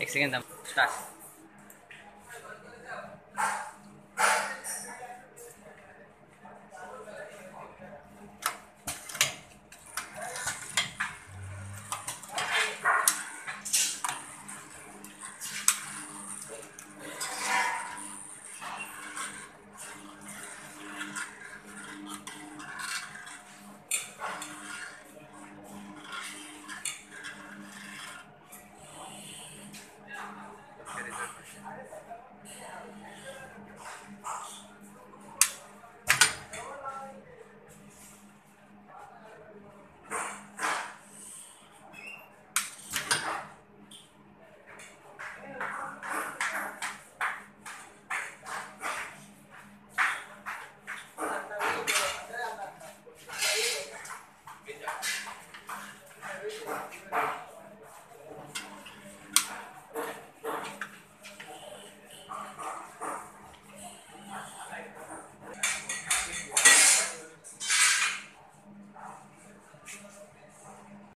Excelente. Gracias. reservation.